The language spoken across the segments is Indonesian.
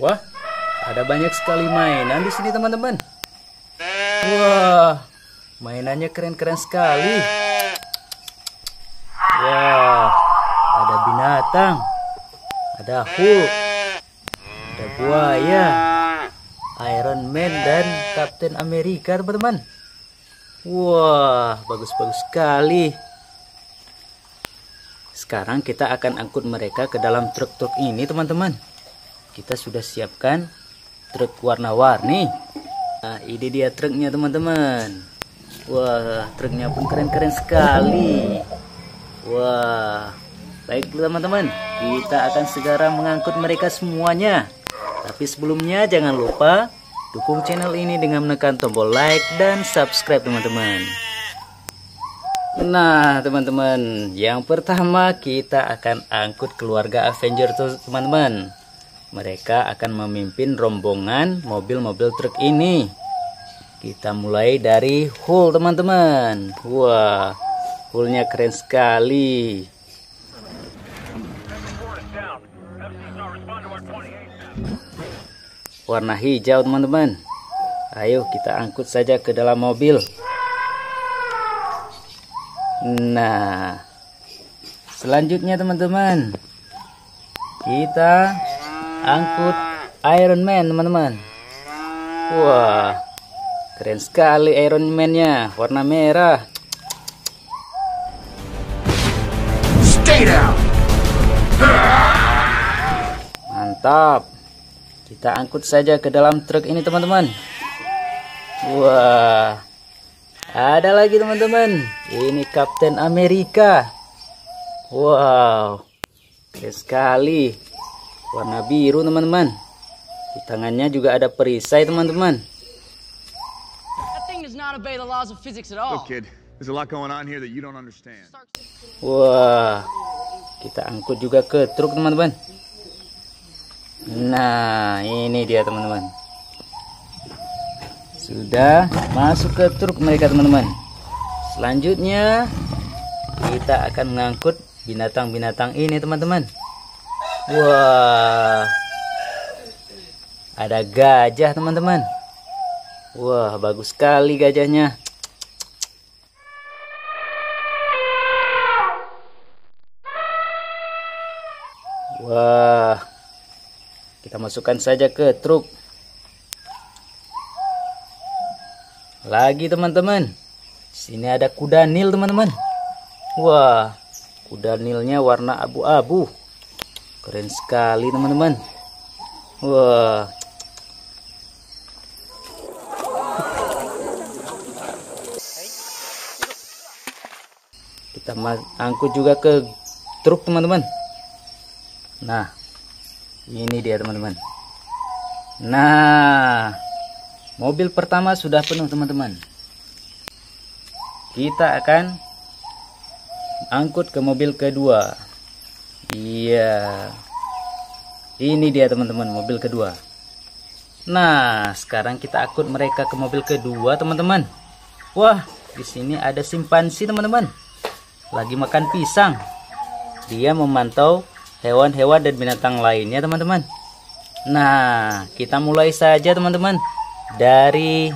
Wah, ada banyak sekali mainan di sini teman-teman. Wah, mainannya keren-keren sekali. Wah, binatang, ada Hulk, ada buaya, Iron Man dan Captain Amerika teman-teman. Wah, bagus-bagus sekali. Sekarang kita akan angkut mereka ke dalam truk-truk ini teman-teman. Kita sudah siapkan truk warna-warni. Nah ini dia truknya teman-teman. Wah truknya pun keren-keren sekali. Wah baik teman-teman kita akan segera mengangkut mereka semuanya tapi sebelumnya jangan lupa dukung channel ini dengan menekan tombol like dan subscribe teman-teman Nah teman-teman yang pertama kita akan angkut keluarga Avenger teman-teman mereka akan memimpin rombongan mobil-mobil truk ini. Kita mulai dari hull teman-teman. Wah, hullnya keren sekali. Warna hijau teman-teman. Ayo kita angkut saja ke dalam mobil. Nah, selanjutnya teman-teman, kita angkut Iron Man teman-teman wah keren sekali Iron Man nya warna merah Stay down. mantap kita angkut saja ke dalam truk ini teman-teman. Wah. Ada lagi teman-teman. Ini Captain Amerika. Wow. Keren sekali. Warna biru teman-teman. Di tangannya juga ada perisai teman-teman. Wah. Kita angkut juga ke truk teman-teman nah ini dia teman-teman sudah masuk ke truk mereka teman-teman selanjutnya kita akan mengangkut binatang-binatang ini teman-teman Wah. Ada gajah, teman-teman. Wah, bagus sekali gajahnya. Wah. Kita masukkan saja ke truk. Lagi, teman-teman. Sini ada kuda nil, teman-teman. Wah, kuda nilnya warna abu-abu keren sekali teman-teman wah kita angkut juga ke truk teman-teman nah ini dia teman-teman nah mobil pertama sudah penuh teman-teman kita akan angkut ke mobil kedua Iya. Ini dia teman-teman mobil kedua. Nah, sekarang kita akut mereka ke mobil kedua, teman-teman. Wah, di sini ada simpansi, teman-teman. Lagi makan pisang. Dia memantau hewan-hewan dan binatang lainnya, teman-teman. Nah, kita mulai saja, teman-teman. Dari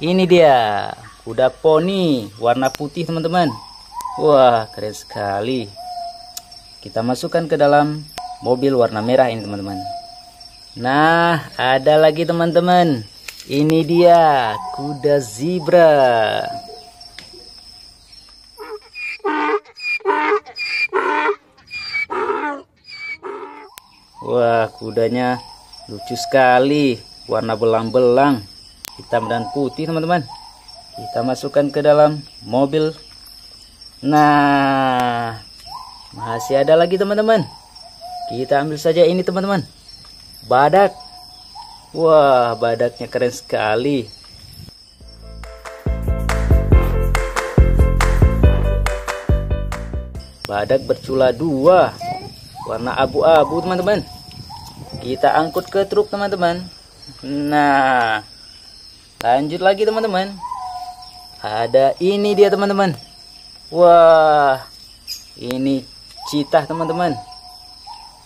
ini dia, kuda poni warna putih, teman-teman. Wah, keren sekali kita masukkan ke dalam mobil warna merah ini teman-teman nah ada lagi teman-teman ini dia kuda zebra wah kudanya lucu sekali warna belang-belang hitam dan putih teman-teman kita masukkan ke dalam mobil nah masih ada lagi teman-teman. Kita ambil saja ini teman-teman. Badak. Wah, badaknya keren sekali. Badak bercula dua. warna abu-abu teman-teman kita angkut ke truk teman-teman. Nah lanjut lagi teman-teman. Ada ini dia teman-teman. Wah ini citah teman-teman.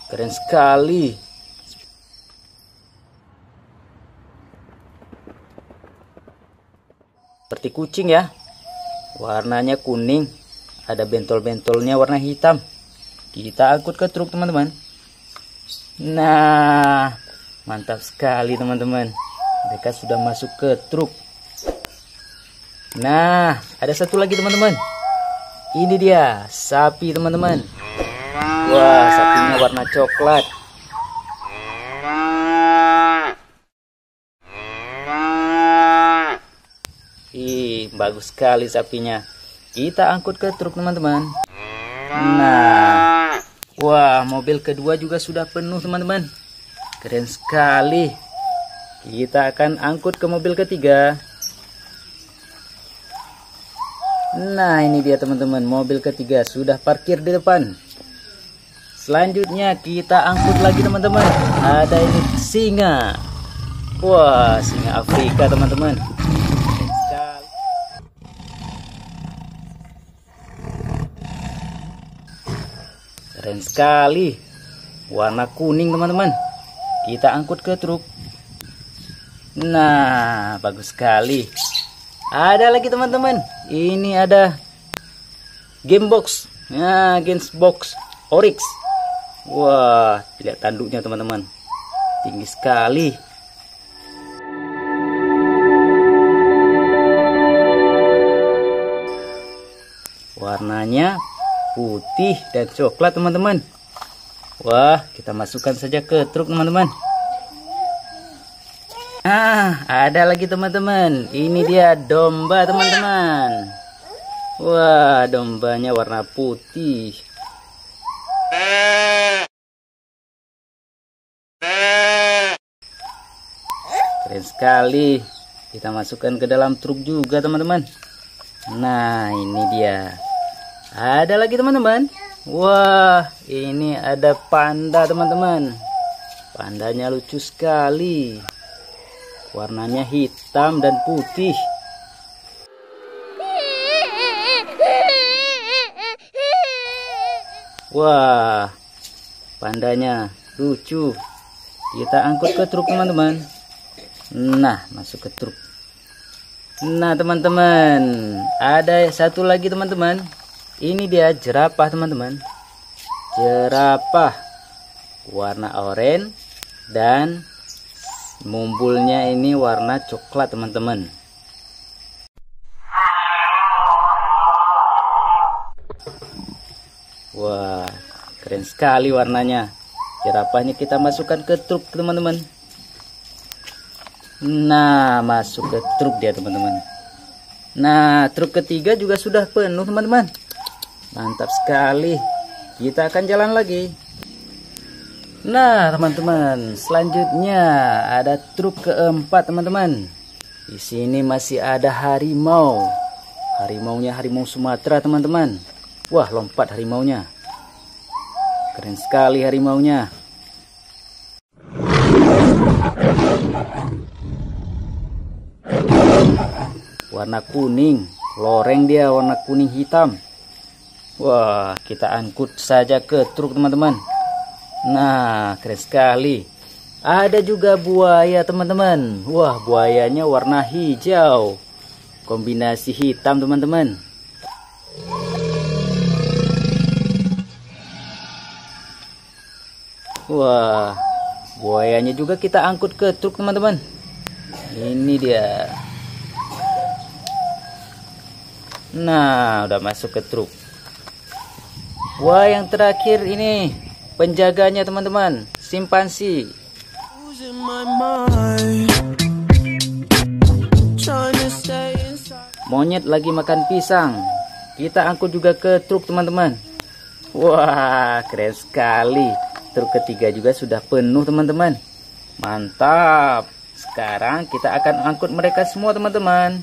Keren sekali. Seperti kucing ya. Warnanya kuning ada bentol-bentolnya warna hitam. Kita angkut ke truk teman-teman nah mantap sekali teman-teman. Mereka sudah masuk ke truk. Nah ada satu lagi teman-teman. Ini dia sapi teman-teman. Wah sapinya warna coklat. Ih, bagus sekali sapinya. Kita angkut ke truk teman-teman. Nah, wah mobil kedua juga sudah penuh teman-teman. Keren sekali. Kita akan angkut ke mobil ketiga. Nah ini dia teman-teman mobil ketiga sudah parkir di depan. Selanjutnya kita angkut lagi teman-teman. Ada ini singa. Wah singa Afrika teman-teman. Keren sekali. Warna kuning teman-teman. Kita angkut ke truk. Nah, bagus sekali. Ada lagi teman-teman. Ini ada game box. Nah, game box Oryx. Wah, lihat tanduknya teman-teman. Tinggi sekali. Warnanya putih dan coklat teman-teman. Wah kita masukkan saja ke truk teman-teman. Ah ada lagi teman-teman. Ini dia domba teman-teman. Wah dombanya warna putih. Keren sekali. Kita masukkan ke dalam truk juga teman-teman. Nah ini dia ada lagi teman-teman. Wah, ini ada panda teman-teman. Pandanya lucu sekali. Warnanya hitam dan putih. Wah, pandanya lucu. Kita angkut ke truk teman-teman. Nah, masuk ke truk. Nah, teman-teman, ada satu lagi teman-teman ini dia jerapah teman-teman. Jerapah. Warna oranye dan mumbulnya ini warna coklat teman-teman. Wah keren sekali warnanya. Jerapahnya kita masukkan ke truk teman-teman. Nah masuk ke truk dia teman-teman. Nah truk ketiga juga sudah penuh teman-teman mantap sekali. Kita akan jalan lagi. Nah teman-teman selanjutnya ada truk keempat teman-teman. Di sini masih ada harimau. Harimaunya harimau Sumatera teman-teman. Wah lompat harimaunya. Keren sekali harimaunya. Warna kuning loreng dia warna kuning hitam Wah, kita angkut saja ke truk teman-teman. Nah, keren sekali. Ada juga buaya teman-teman. Wah, buayanya warna hijau. Kombinasi hitam teman-teman. Wah, buayanya juga kita angkut ke truk teman-teman. Ini dia. Nah, udah masuk ke truk. Wah yang terakhir ini penjaganya teman-teman. Simpansi. Monyet lagi makan pisang. Kita angkut juga ke truk teman-teman. Wah keren sekali. Truk ketiga juga sudah penuh teman-teman. Mantap. Sekarang kita akan angkut mereka semua teman-teman